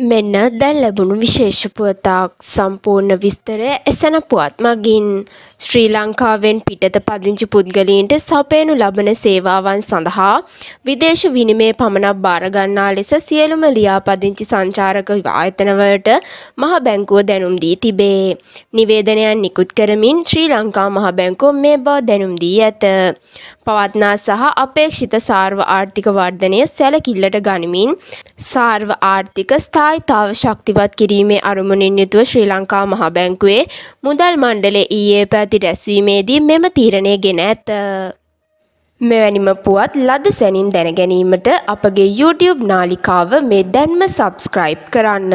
මෙන්න දැන් ලැබුණු විශේෂ පුවතක් සම්පූර්ණ විස්තරය එසැන පුවත් මගින්. ශ්‍රී ලංකාවෙන් පිටත පදිංචි පුද්ගලීන්ට සපයනු ලබන සේවාවන් සඳහා විදේශ විනිමය පමණක් භාරගන්නා ලෙස සියලුම ලියාපදිංචි සංචාරක ආයතනවලට මහ බැංකුව දැනුම් දී තිබේ. නිවේදනයන් නිකුත් කරමින් ශ්‍රී ලංකා මහ බැංකුව මේ බව දැනුම් දී ඇත. පවත්නා සහ අපේක්ෂිත සාර්ව ආර්ථික වර්ධනය සැලකිල්ලට ගනිමින් සාර්ව ආර්ථික ස්ථායිතාව ශක්තිවත් කිරීමේ අරමුණින් යුතුව ශ්‍රී ලංකා මහ බැංකුවේ මුදල් මණ්ඩලය ඊයේ පැවති රැස්වීමේදී මෙම තීරණය ගෙන ඇත. මෙවැනිම පුවත් ලද සැනින් දැනගැනීමට අපගේ YouTube නාලිකාව මේ දැන්ම සබස්ක්‍රයිබ් කරන්න.